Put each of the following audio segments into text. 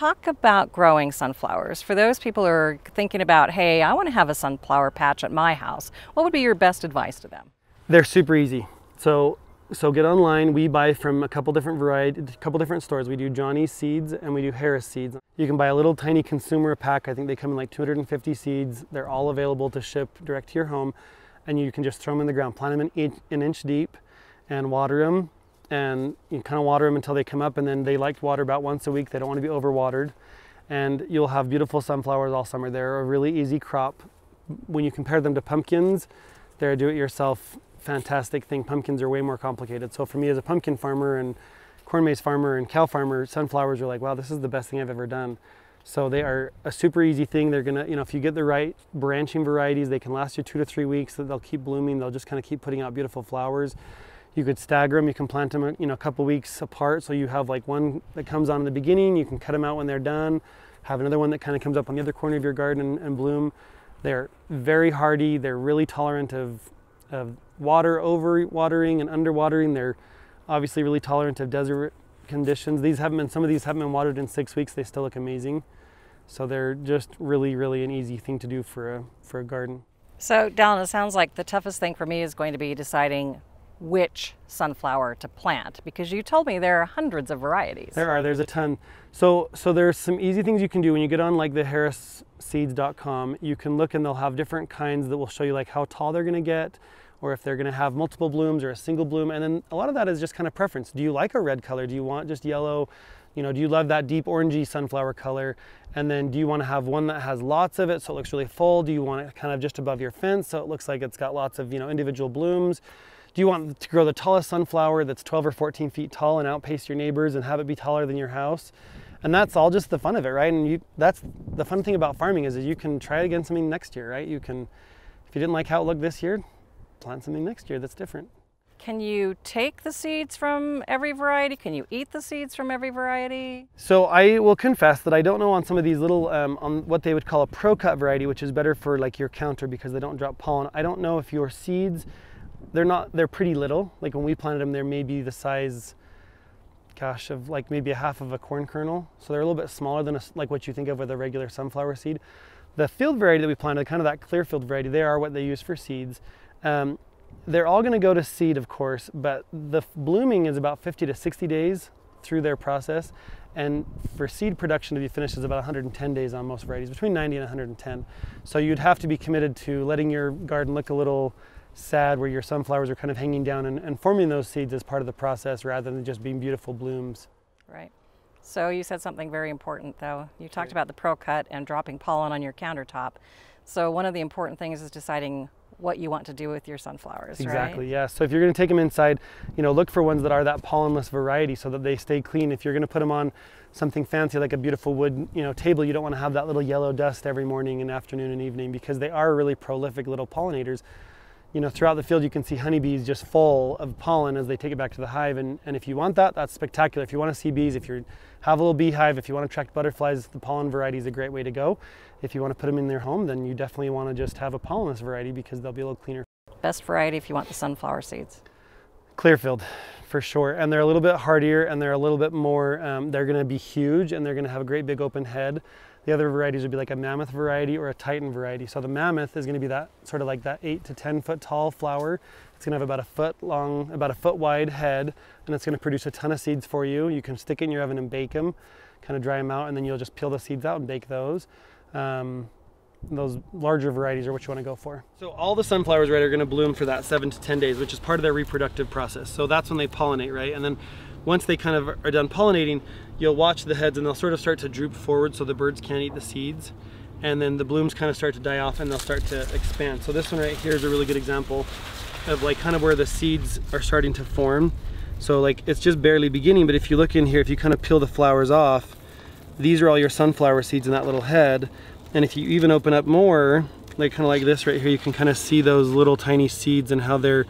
Talk about growing sunflowers. For those people who are thinking about, hey, I want to have a sunflower patch at my house, what would be your best advice to them? They're super easy. So so get online. We buy from a couple different variety, a couple different stores. We do Johnny's seeds and we do Harris seeds. You can buy a little tiny consumer pack. I think they come in like 250 seeds. They're all available to ship direct to your home, and you can just throw them in the ground. Plant them in an inch deep, and water them. And you kind of water them until they come up, and then they like water about once a week. They don't want to be overwatered, and you'll have beautiful sunflowers all summer. They're a really easy crop. When you compare them to pumpkins, they're a do-it-yourself fantastic thing. Pumpkins are way more complicated. So for me as a pumpkin farmer and corn maze farmer and cow farmer, sunflowers are like, wow, this is the best thing I've ever done. So they are a super easy thing. They're gonna, you know, if you get the right branching varieties, they can last you two to three weeks. They'll keep blooming. They'll just kind of keep putting out beautiful flowers. You could stagger them. You can plant them, you know, a couple weeks apart. So you have like one that comes on in the beginning. You can cut them out when they're done. Have another one that kind of comes up on the other corner of your garden and, and bloom. They're very hardy. They're really tolerant of, of water over watering and underwatering. They're obviously really tolerant of desert conditions. These haven't been, some of these haven't been watered in six weeks. They still look amazing. So they're just really, really an easy thing to do for a, for a garden. So Dallin, it sounds like the toughest thing for me is going to be deciding which sunflower to plant because you told me there are hundreds of varieties. There are, there's a ton. So, so there's some easy things you can do when you get on like the harrisseeds.com, you can look and they'll have different kinds that will show you like how tall they're gonna get, or if they're gonna have multiple blooms or a single bloom. And then a lot of that is just kind of preference. Do you like a red color? Do you want just yellow? You know, do you love that deep orangey sunflower color? And then do you wanna have one that has lots of it so it looks really full? Do you want it kind of just above your fence so it looks like it's got lots of, you know, individual blooms? Do you want to grow the tallest sunflower that's 12 or 14 feet tall and outpace your neighbors and have it be taller than your house? And that's all just the fun of it, right? And you, that's the fun thing about farming is that you can try it again something next year, right? You can, if you didn't like how it looked this year, plant something next year that's different. Can you take the seeds from every variety? Can you eat the seeds from every variety? So I will confess that I don't know on some of these little, um, on what they would call a pro cut variety, which is better for like your counter because they don't drop pollen. I don't know if your seeds, they're not, they're pretty little. Like when we planted them, they're maybe the size, gosh, of like maybe a half of a corn kernel. So they're a little bit smaller than a, like what you think of with a regular sunflower seed. The field variety that we planted, kind of that Clearfield variety, they are what they use for seeds. Um, they're all going to go to seed, of course, but the blooming is about 50 to 60 days through their process. And for seed production to be finished is about 110 days on most varieties, between 90 and 110. So you'd have to be committed to letting your garden look a little sad where your sunflowers are kind of hanging down and, and forming those seeds as part of the process rather than just being beautiful blooms. Right. So you said something very important though. You talked right. about the pro cut and dropping pollen on your countertop. So one of the important things is deciding what you want to do with your sunflowers, exactly, right? yeah. So if you're going to take them inside, you know, look for ones that are that pollenless variety so that they stay clean. If you're going to put them on something fancy like a beautiful wood, you know, table, you don't want to have that little yellow dust every morning and afternoon and evening because they are really prolific little pollinators. You know, throughout the field you can see honeybees just full of pollen as they take it back to the hive and, and if you want that, that's spectacular. If you want to see bees, if you have a little beehive, if you want to attract butterflies, the pollen variety is a great way to go if you want to put them in their home, then you definitely want to just have a pollenless variety because they'll be a little cleaner. Best variety if you want the sunflower seeds? Clearfield, for sure. And they're a little bit hardier and they're a little bit more, um, they're going to be huge and they're going to have a great big open head. The other varieties would be like a mammoth variety or a titan variety. So the mammoth is going to be that sort of like that 8 to 10 foot tall flower. It's going to have about a foot long, about a foot wide head, and it's going to produce a ton of seeds for you. You can stick it in your oven and bake them, kind of dry them out, and then you'll just peel the seeds out and bake those um, those larger varieties are what you want to go for. So all the sunflowers right are going to bloom for that seven to 10 days, which is part of their reproductive process. So that's when they pollinate, right? And then once they kind of are done pollinating, you'll watch the heads and they'll sort of start to droop forward so the birds can't eat the seeds. And then the blooms kind of start to die off and they'll start to expand. So this one right here is a really good example of like kind of where the seeds are starting to form. So like it's just barely beginning, but if you look in here, if you kind of peel the flowers off, these are all your sunflower seeds in that little head. And if you even open up more, like kind of like this right here, you can kind of see those little tiny seeds and how they're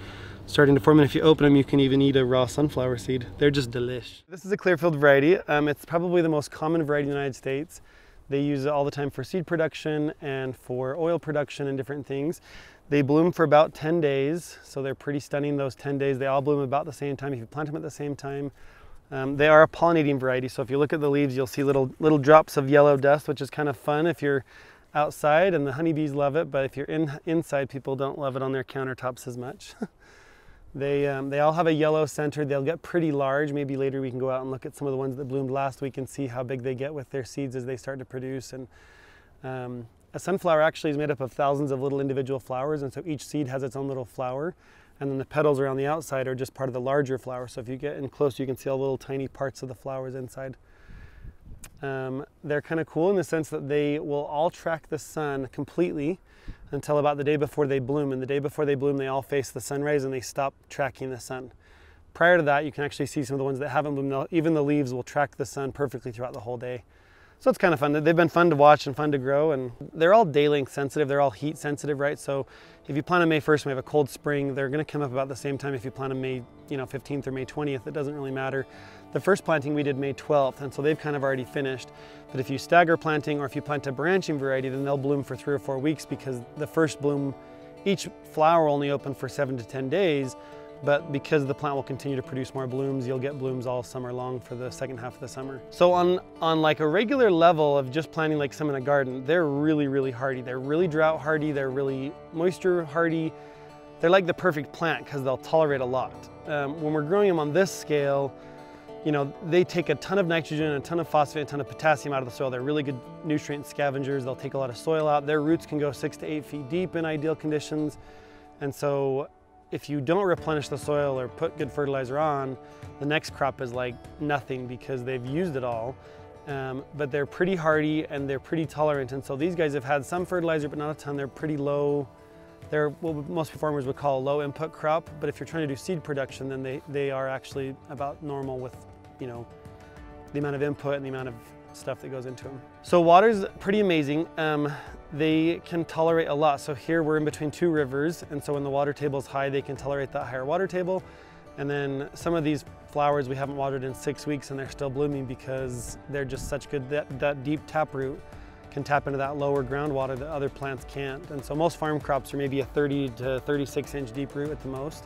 starting to form. And if you open them, you can even eat a raw sunflower seed. They're just delish. This is a Clearfield variety. Um, it's probably the most common variety in the United States. They use it all the time for seed production and for oil production and different things. They bloom for about 10 days, so they're pretty stunning those 10 days. They all bloom about the same time if you plant them at the same time. Um, they are a pollinating variety, so if you look at the leaves, you'll see little little drops of yellow dust, which is kind of fun if you're outside, and the honeybees love it. But if you're in inside, people don't love it on their countertops as much. they um, they all have a yellow center. They'll get pretty large. Maybe later we can go out and look at some of the ones that bloomed last week and see how big they get with their seeds as they start to produce. And um, a sunflower actually is made up of thousands of little individual flowers, and so each seed has its own little flower and then the petals around the outside are just part of the larger flower. So if you get in close, you can see all the little tiny parts of the flowers inside. Um, they're kind of cool in the sense that they will all track the sun completely until about the day before they bloom. And the day before they bloom, they all face the sun rays and they stop tracking the sun. Prior to that, you can actually see some of the ones that haven't bloomed. Even the leaves will track the sun perfectly throughout the whole day. So it's kind of fun. They've been fun to watch and fun to grow and they're all day length sensitive. They're all heat sensitive, right? So if you plant on May 1st and we have a cold spring, they're gonna come up about the same time if you plant on May you know, 15th or May 20th. It doesn't really matter. The first planting we did May 12th and so they've kind of already finished. But if you stagger planting or if you plant a branching variety, then they'll bloom for three or four weeks because the first bloom, each flower only open for seven to 10 days but because the plant will continue to produce more blooms, you'll get blooms all summer long for the second half of the summer. So on, on like a regular level of just planting like some in a garden, they're really, really hardy. They're really drought hardy, they're really moisture hardy. They're like the perfect plant because they'll tolerate a lot. Um, when we're growing them on this scale, you know, they take a ton of nitrogen, a ton of phosphate, a ton of potassium out of the soil. They're really good nutrient scavengers. They'll take a lot of soil out. Their roots can go six to eight feet deep in ideal conditions. And so if you don't replenish the soil or put good fertilizer on, the next crop is like nothing because they've used it all. Um, but they're pretty hardy and they're pretty tolerant. And so these guys have had some fertilizer, but not a ton. They're pretty low. They're what most farmers would call a low input crop. But if you're trying to do seed production, then they, they are actually about normal with, you know, the amount of input and the amount of stuff that goes into them. So water's pretty amazing. Um, they can tolerate a lot. So here we're in between two rivers, and so when the water table is high, they can tolerate that higher water table. And then some of these flowers we haven't watered in six weeks and they're still blooming because they're just such good, that, that deep taproot can tap into that lower groundwater that other plants can't. And so most farm crops are maybe a 30 to 36 inch deep root at the most.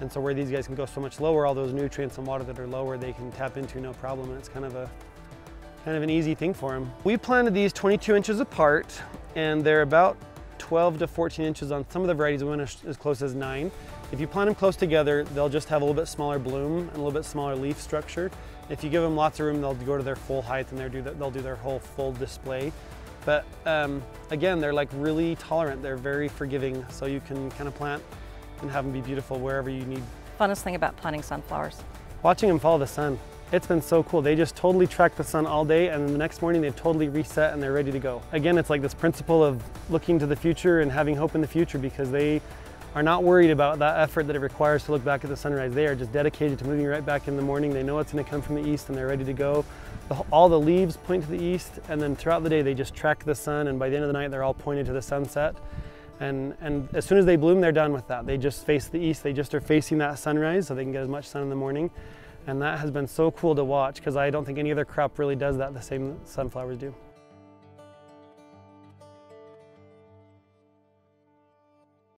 And so where these guys can go so much lower, all those nutrients and water that are lower, they can tap into no problem. And it's kind of a kind of an easy thing for them. We planted these 22 inches apart and they're about 12 to 14 inches on some of the varieties. We went as close as nine. If you plant them close together, they'll just have a little bit smaller bloom and a little bit smaller leaf structure. If you give them lots of room, they'll go to their full height and they'll do their whole full display. But um, again, they're like really tolerant. They're very forgiving. So you can kind of plant and have them be beautiful wherever you need. Funnest thing about planting sunflowers? Watching them follow the sun. It's been so cool. They just totally track the sun all day and then the next morning they've totally reset and they're ready to go. Again, it's like this principle of looking to the future and having hope in the future because they are not worried about that effort that it requires to look back at the sunrise. They are just dedicated to moving right back in the morning. They know it's gonna come from the east and they're ready to go. The, all the leaves point to the east and then throughout the day they just track the sun and by the end of the night they're all pointed to the sunset. And, and as soon as they bloom, they're done with that. They just face the east. They just are facing that sunrise so they can get as much sun in the morning. And that has been so cool to watch because I don't think any other crop really does that the same sunflowers do.